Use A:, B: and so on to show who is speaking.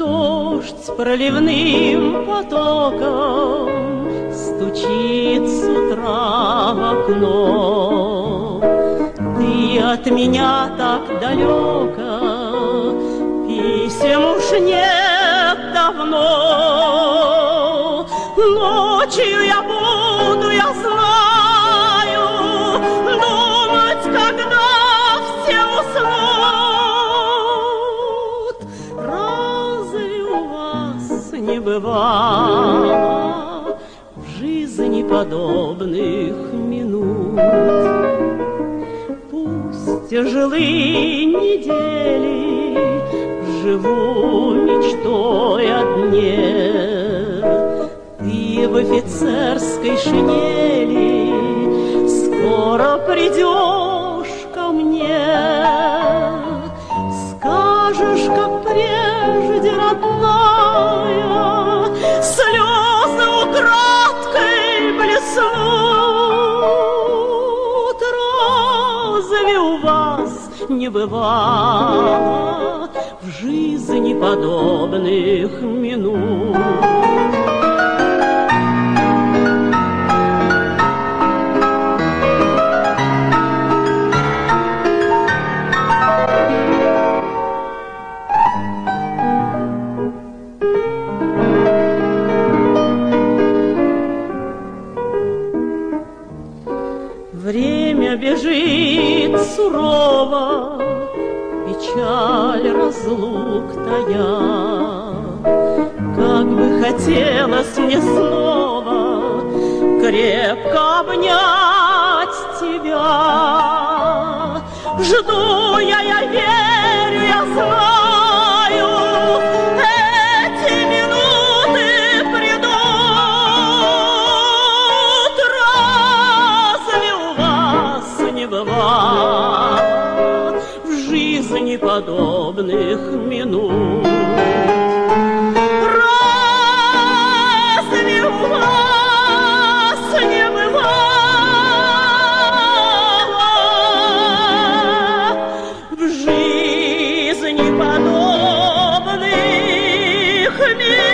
A: Дождь проливным потоком Стучит с утра в окно. Ты от меня так далеко, Писем уж нет не бывало В жизни подобных минут? Пусть тяжелые недели Живу мечтой о дне. Ты в офицерской шинели Скоро придешь ко мне. Не бывало В жизни подобных минут? Время бежит сурово, Печаль разлук тая. Как бы хотелось мне снова Крепко обнять тебя. Жду в неподобных минут. Разве у вас не бывало в жизни подобных минут?